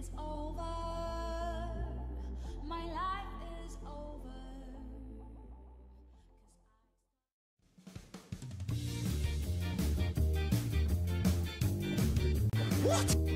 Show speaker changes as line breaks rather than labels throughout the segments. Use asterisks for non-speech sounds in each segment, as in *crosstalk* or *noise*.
is over. My life is over. What?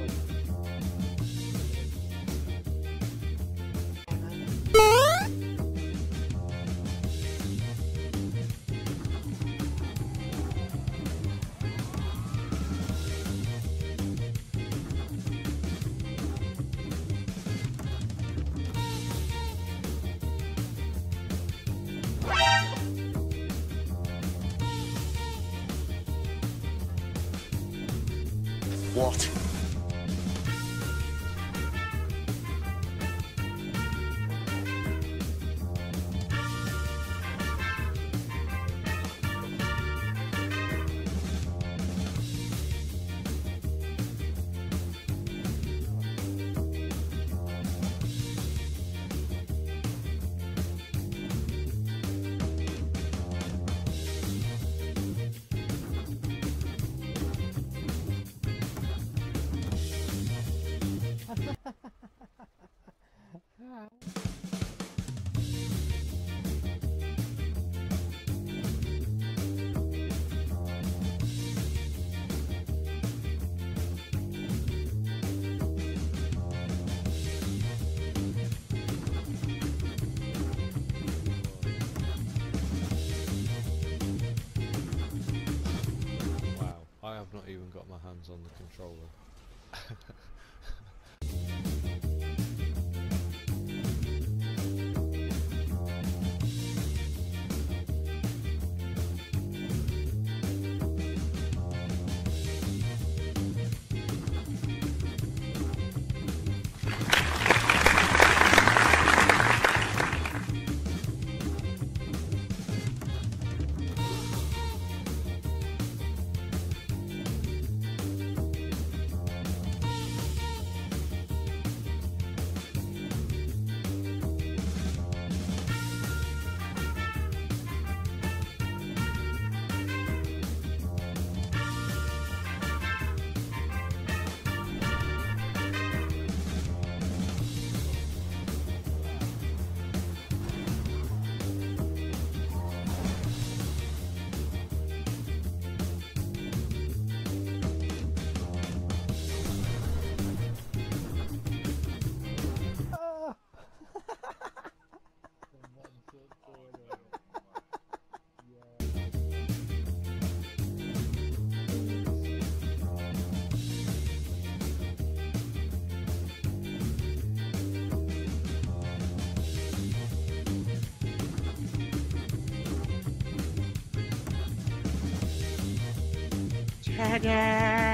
Wow, I have not even got my hands on the controller. *laughs*
Ta-da!